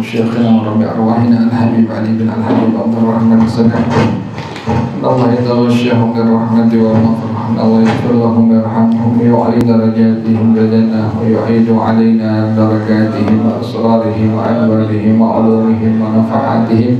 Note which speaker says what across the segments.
Speaker 1: وشيخنا ورب أرواحنا الحبيب علي بن الحبيب عبد الرحمن السلام الله يتغشاهم بالرحمة والمغفرة الله يغفر لهم ويرحمهم ويعلي درجاتهم لدنا ويعيد علينا درجاتهم وأسرارهم وأنوارهم وعلومهم ونفحاتهم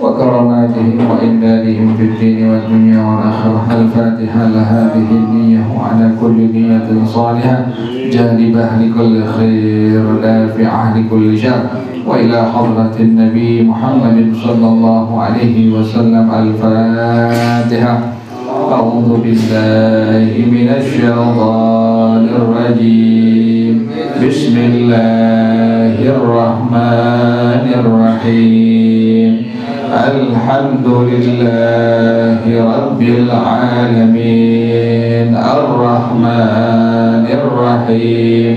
Speaker 1: وكراماتهم وإمدادهم في الدين والدنيا والآخرة. الفاتحة لهذه النية وعلى كل نية صالحة. جالبة لكل خير دافعة لكل شر. وإلى حضرة النبي محمد صلى الله عليه وسلم الفاتحة. أعوذ بالله من الشيطان الرجيم. بسم الله الرحمن الرحيم. الحمد لله رب العالمين. الرحمن الرحيم.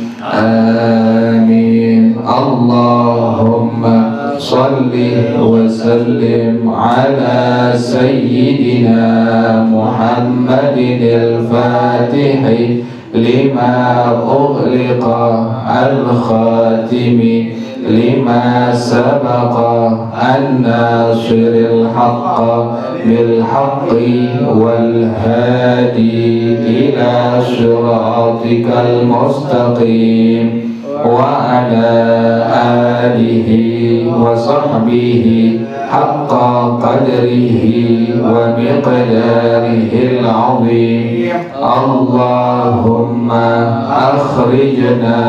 Speaker 1: آمين. اللهم صل وسلم على سيدنا محمد الفاتح لما أغلق الخاتم. لما سبق الناصر الحق بالحق والهادي إلى صراطك المستقيم وعلى آله وصحبه حق قدره ومقداره العظيم. اللهم أخرجنا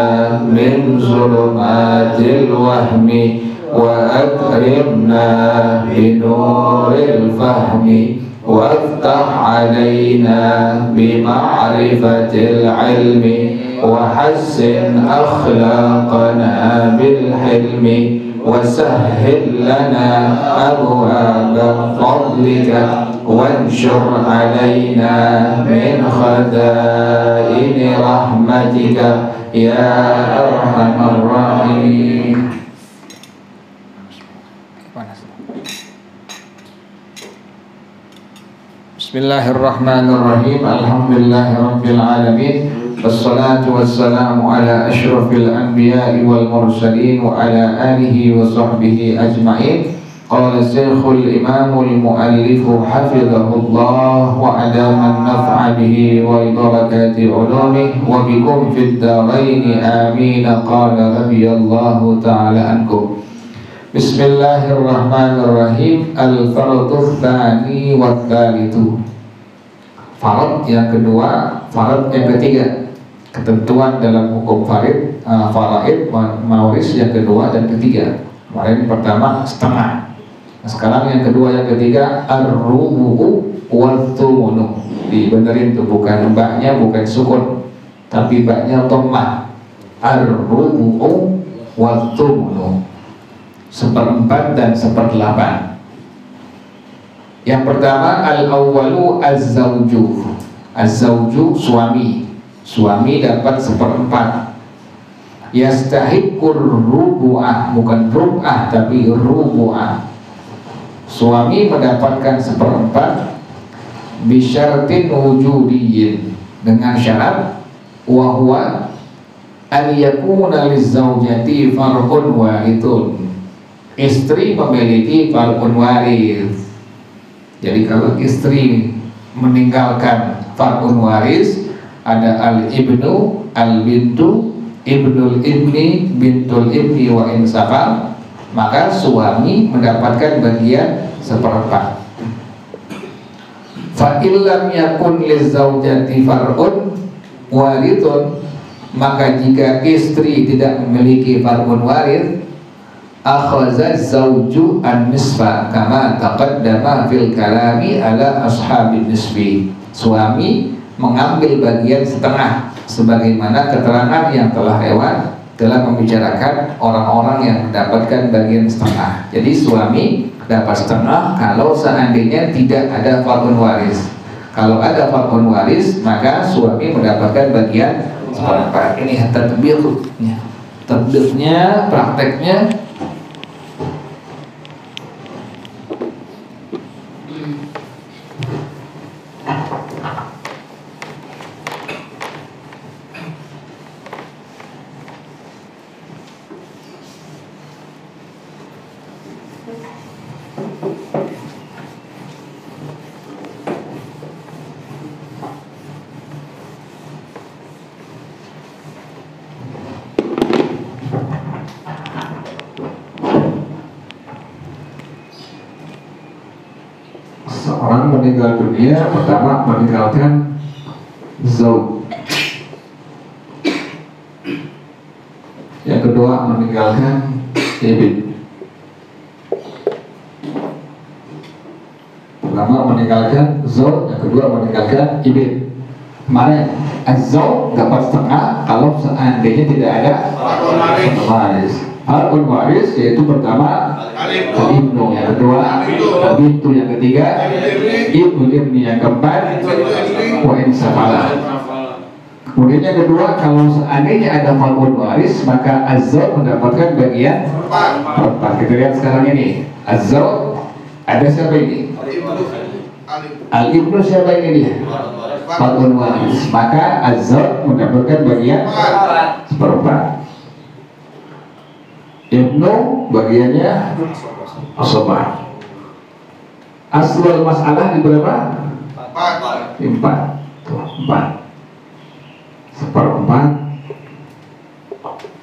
Speaker 1: من ظلمات الوهم وأكرمنا بنور الفهم. وافتح علينا بمعرفة العلم. وحسن أخلاقنا بالحلم. وسهل لنا أبواب فضلك وانشر علينا من خزائن رحمتك يا أرحم الراحمين. بسم الله الرحمن الرحيم. الحمد لله رب العالمين. والصلاة والسلام على أشرف الأنبياء والمرسلين وعلى آله وصحبه أجمعين. قال الشيخ الإمام المؤلف حفظه الله وأدام النفع به وبركات علومه وبكم في الدارين. آمين. قال رضي الله تعالى عنكم. بسم الله الرحمن الرحيم. الفرض الثاني والثالث. Farad yang kedua, farad yang ketiga. Ketentuan dalam hukum farid, uh, faraid, mawaris yang kedua dan ketiga Kemarin pertama setengah nah, Sekarang yang kedua yang ketiga Ar-rubu'u wal-thumunu Dibenerin tuh, bukan mbaknya bukan sukun Tapi mbaknya tomah Ar-rubu'u wal-thumunu seperempat dan seperdelapan. Yang pertama al-awwalu az-zawju. Az-zawju suami. Suami dapat seperempat. Yastahiqur rubu'ah, bukan rub'ah tapi rubu'ah. Suami mendapatkan seperempat bisyaratin wujudiyin dengan syarat wahwa an yakuna lizaujati farqun wahidun istri memiliki farkun waris jadi kalau istri meninggalkan farkun waris ada al ibnu al bintu ibnul ibni bintul ibni wa insafal maka suami mendapatkan bagian seperempat. Fa illam yakun lizaujati far'un warithun maka jika istri tidak memiliki farkun waris akhraza zawju an-nisfa kama taqaddama fil kalami ala ashabin nisfi. Suami mengambil bagian setengah sebagaimana keterangan yang telah lewat telah membicarakan orang-orang yang mendapatkan bagian setengah. Jadi suami dapat setengah kalau seandainya tidak ada fakun waris. Kalau ada fakun waris maka suami mendapatkan bagian seperempat. Ini tadbirnya tadbirnya prakteknya seorang meninggal dunia pertama meninggalkan zauj yang kedua meninggalkan ibid pertama meninggalkan zauj yang kedua meninggalkan ibid mana azau dapat setengah kalau seandainya tidak ada waris Harun waris yaitu pertama Ibnu yang kedua Bintu yang ketiga Ibnu Ibni yang keempat Wa insafala Kemudian yang kedua kalau seandainya ada fakun waris maka azal mendapatkan bagian empat. Kita lihat sekarang ini azal ada siapa ini? Al ibnu siapa ini dia? Fakun waris maka azal mendapatkan bagian seperempat. Ibnu bagiannya asobah. Aslul masalah di berapa? Empat. Empat. Seperempat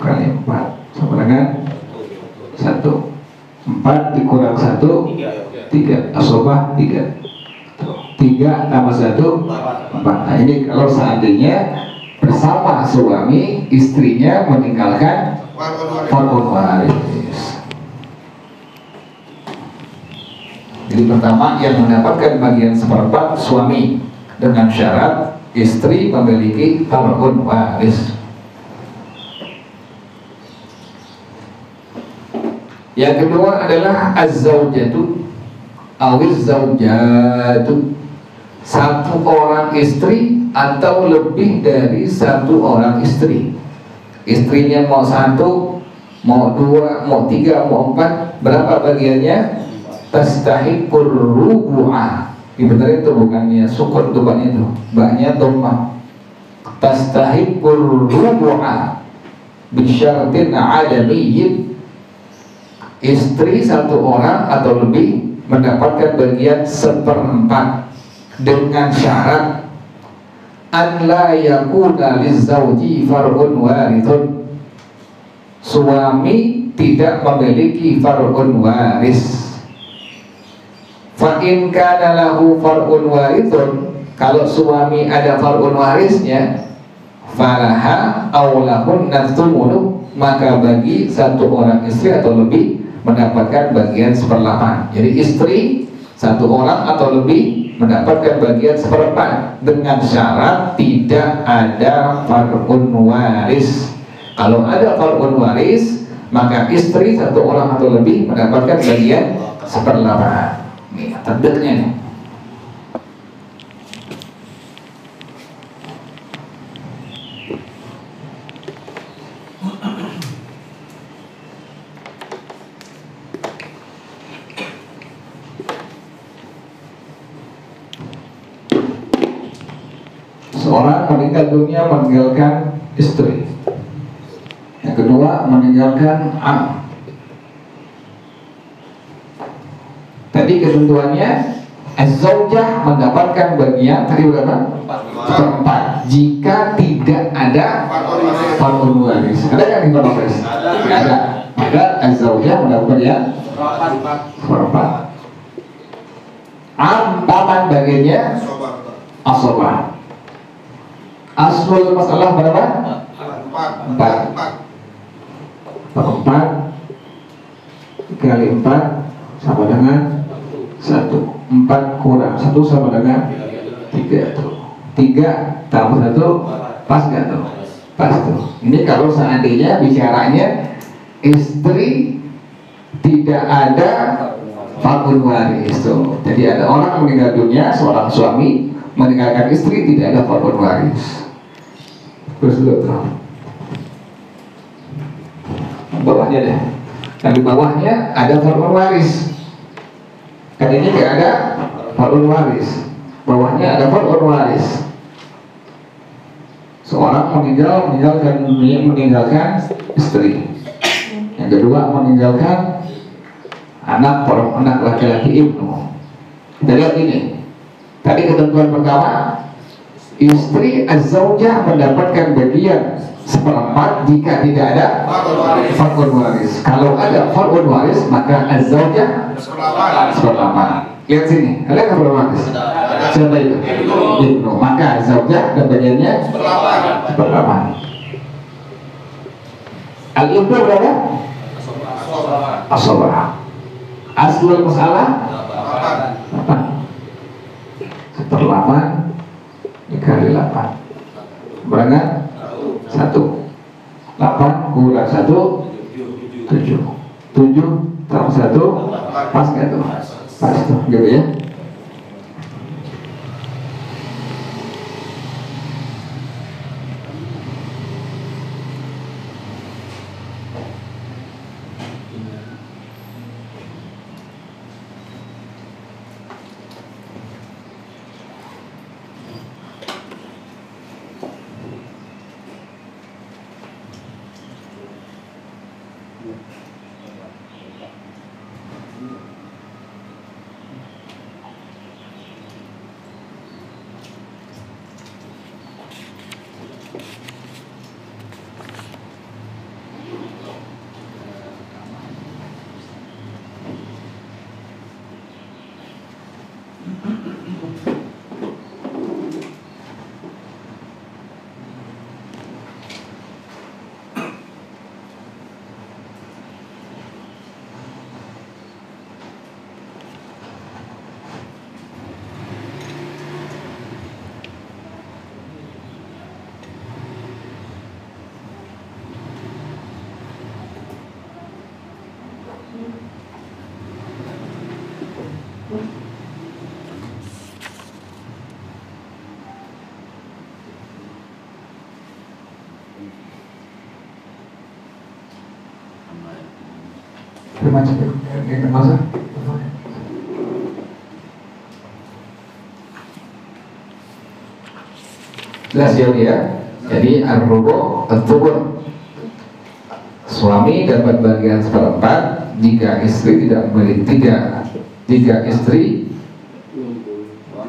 Speaker 1: kali empat sama dengan satu. Empat dikurang satu tiga. Asobah tiga. Tiga tambah satu empat. Nah ini kalau seandainya bersama suami istrinya meninggalkan Fakun waris. Jadi pertama yang mendapatkan bagian seperempat suami dengan syarat istri memiliki fakun waris. Yang kedua adalah az-zaujatu awiz satu orang istri atau lebih dari satu orang istri. Istrinya mau satu mau dua mau tiga mau empat berapa bagiannya? Tastahiqur rubu'ah. Benar itu bukannya sukun itu banyak itu banyak domah tastahiqur rubu'ah. Bisyaratin adamiyyin. Istri satu orang atau lebih mendapatkan bagian seperempat dengan syarat an la yakuna lizawji far'un warithun suami tidak memiliki far'un waris. Fa in kana lahu far'un warithun kalau suami ada far'un warisnya falaha aulahun naftumunu maka bagi satu orang istri atau lebih mendapatkan bagian seperlapan jadi istri satu orang atau lebih mendapatkan bagian seperempat dengan syarat tidak ada farun waris. Kalau ada farun waris, maka istri satu orang atau lebih mendapatkan bagian. Nih, tandanya nih. Dunia meninggalkan istri. Yang kedua meninggalkan am. Tadi ketentuannya Az-zawjah mendapatkan bagian tadi berapa? Empat. Jika tidak ada farun waris. Ada yang di waris? Ada. Maka Az-zawjah mendapatkan bagian empat. Am paman bagiannya asobah. Aslul masalah berapa? Empat. Empat kali empat sama dengan satu. Empat kurang satu sama dengan tiga. Tiga tambah satu pas nggak tuh? Pas tuh. Ini kalau seandainya bicaranya istri tidak ada fakul waris tuh. Jadi ada orang meninggal dunia, seorang suami meninggalkan istri tidak ada fakul waris. Tuh. Bawahnya deh. Dan di bawahnya ada fakul waris. Kan ini tidak ada fakul waris. Bawahnya ada fakul waris. Seorang meninggal meninggalkan meninggalkan istri. Yang kedua meninggalkan anak anak laki-laki ibnu. Kita lihat ini. Tadi ketentuan pertama, istri azaujah mendapatkan bagian seperempat jika tidak ada fakun waris. Kalau ada fakun waris maka azaujah seperempat. Lihat sini, ada nggak waris? Siapa itu? Ibnu. Maka zaujah dan bagiannya seperempat. Al-ibnu berapa? Asobah. Aslul masalah apa? Seperlapan dikali delapan. Berapa? Satu. Delapan kurang satu. Tujuh. Tujuh tambah satu. Pas nggak tuh? Pas tuh, gitu ya Kasih. Jelas ya ya. Jadi ar-rubu at-tubur. Suami dapat bagian seperempat jika istri tidak memiliki tiga jika istri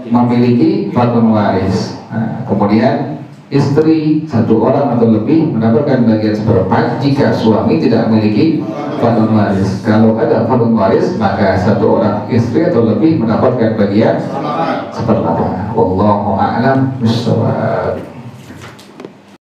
Speaker 1: memiliki fakun waris. Nah, kemudian istri satu orang atau lebih mendapatkan bagian seperempat jika suami tidak memiliki fakun waris. Kalau ada fakun waris maka satu orang istri atau lebih mendapatkan bagian seperempat. Wallahu a'lam bishawab.